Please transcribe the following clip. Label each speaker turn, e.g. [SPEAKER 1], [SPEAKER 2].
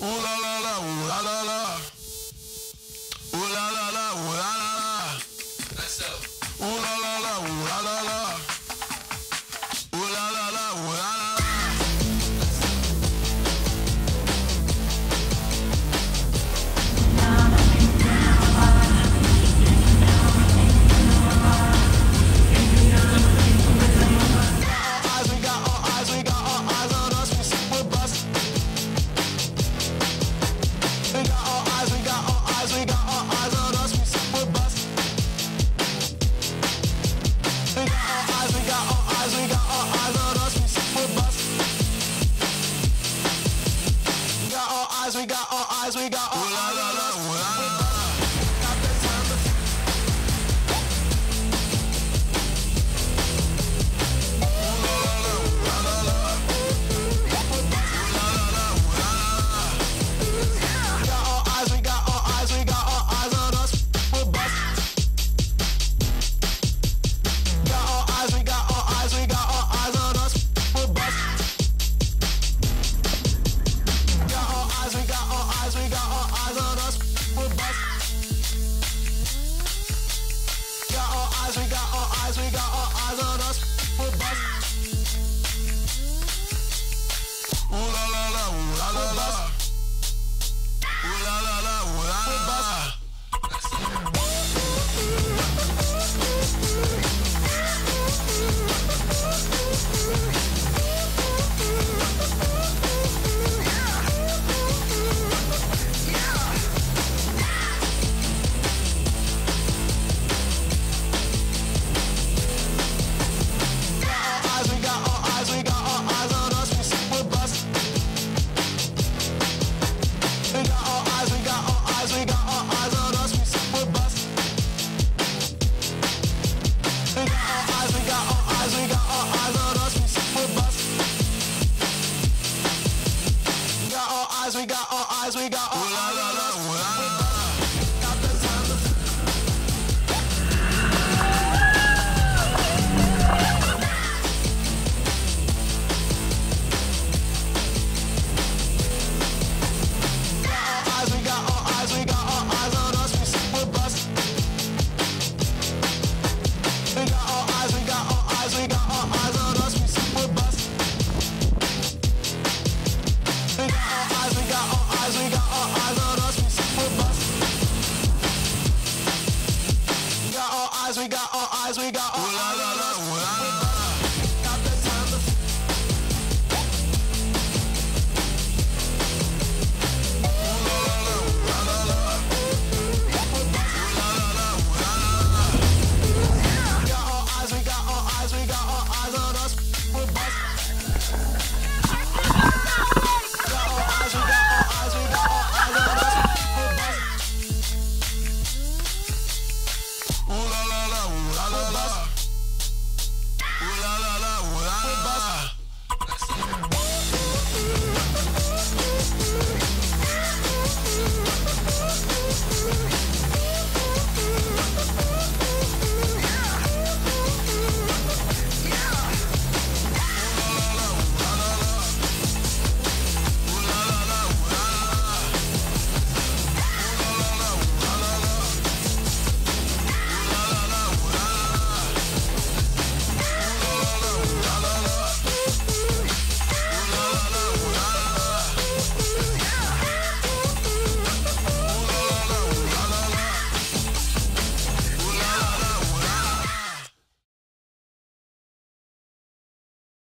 [SPEAKER 1] Uh. guys, we got all. Ooh, la, la, la, eyes, we got our eyes, we got our eyes. As we got our.